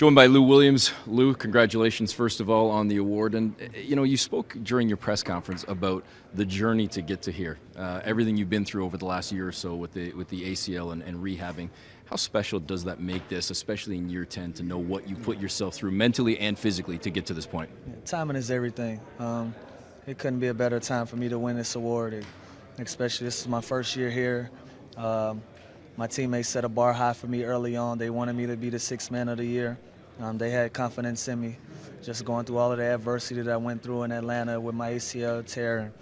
Joined by Lou Williams. Lou, congratulations, first of all, on the award. And, you know, you spoke during your press conference about the journey to get to here, uh, everything you've been through over the last year or so with the, with the ACL and, and rehabbing. How special does that make this, especially in year 10, to know what you put yourself through mentally and physically to get to this point? Yeah, timing is everything. Um, it couldn't be a better time for me to win this award, especially this is my first year here. Um, my teammates set a bar high for me early on. They wanted me to be the sixth man of the year. Um, they had confidence in me. Just going through all of the adversity that I went through in Atlanta with my ACL tear,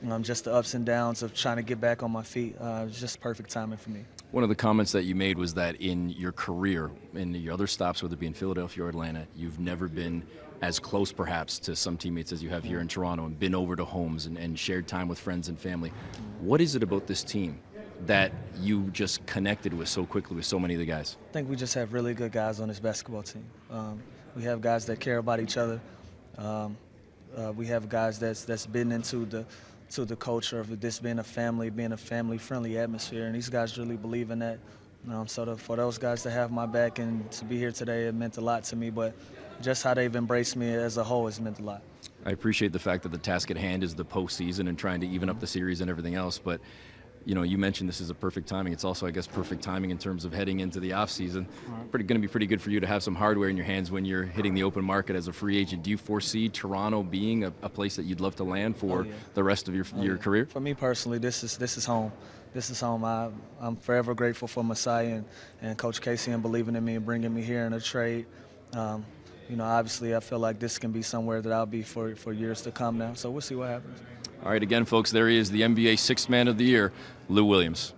and um, just the ups and downs of trying to get back on my feet. Uh, it was just perfect timing for me. One of the comments that you made was that in your career, in your other stops, whether it be in Philadelphia or Atlanta, you've never been as close perhaps to some teammates as you have here in Toronto and been over to homes and, and shared time with friends and family. What is it about this team that you just connected with so quickly with so many of the guys? I think we just have really good guys on this basketball team. Um, we have guys that care about each other. Um, uh, we have guys that's that's been into the to the culture of this being a family, being a family-friendly atmosphere, and these guys really believe in that. Um, so to, for those guys to have my back and to be here today, it meant a lot to me. But just how they've embraced me as a whole has meant a lot. I appreciate the fact that the task at hand is the postseason and trying to even up the series and everything else, but you know, you mentioned this is a perfect timing. It's also, I guess, perfect timing in terms of heading into the off season. Pretty going to be pretty good for you to have some hardware in your hands when you're hitting the open market as a free agent. Do you foresee Toronto being a, a place that you'd love to land for oh, yeah. the rest of your oh, your yeah. career? For me personally, this is this is home. This is home. I, I'm forever grateful for Masai and, and Coach Casey and believing in me and bringing me here in a trade. Um, you know, obviously, I feel like this can be somewhere that I'll be for, for years to come now. So we'll see what happens. All right, again, folks, there he is, the NBA Sixth Man of the Year, Lou Williams.